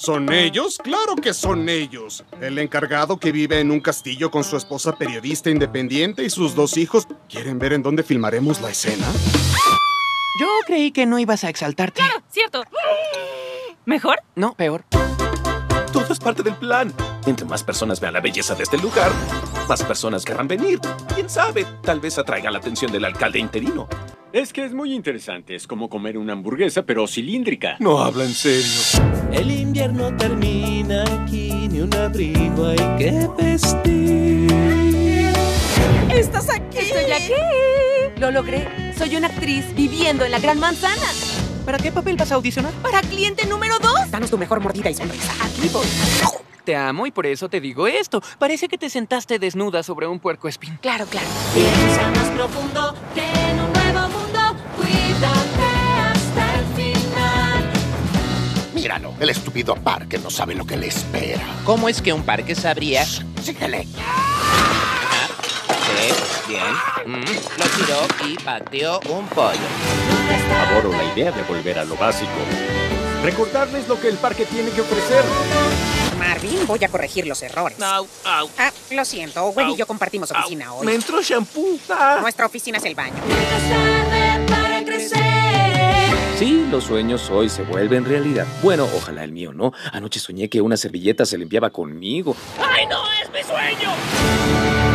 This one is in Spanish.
¿Son ellos? Claro que son ellos. El encargado que vive en un castillo con su esposa periodista independiente y sus dos hijos. ¿Quieren ver en dónde filmaremos la escena? Yo creí que no ibas a exaltarte. Claro, cierto. ¿Mejor? No, peor. Todo es parte del plan. Entre más personas vean la belleza de este lugar, más personas querrán venir. ¿Quién sabe? Tal vez atraiga la atención del alcalde interino. Es que es muy interesante. Es como comer una hamburguesa, pero cilíndrica. No habla en serio. El invierno termina aquí, ni un abrigo hay que vestir. ¡Estás aquí! ¡Estoy aquí! Lo logré. Soy una actriz viviendo en la Gran Manzana. ¿Para qué papel vas a audicionar? Para cliente número dos. Danos tu mejor mordida y sonrisa. Aquí voy. Te amo y por eso te digo esto. Parece que te sentaste desnuda sobre un puerco espín. Claro, claro. Piensa más profundo Míralo, el estúpido parque no sabe lo que le espera. ¿Cómo es que un parque sabría? Síguele. Sí, bien. Mm, lo tiró y pateó un pollo. Adoro la idea de volver a lo básico. Recordarles lo que el parque tiene que ofrecer. Marvin, voy a corregir los errores. Au, au. Ah, lo siento. Gwen y yo compartimos oficina hoy. Me entró shampoo. Ah. Nuestra oficina es el baño. Sueños hoy se vuelven realidad. Bueno, ojalá el mío no. Anoche soñé que una servilleta se limpiaba conmigo. ¡Ay, no! ¡Es mi sueño!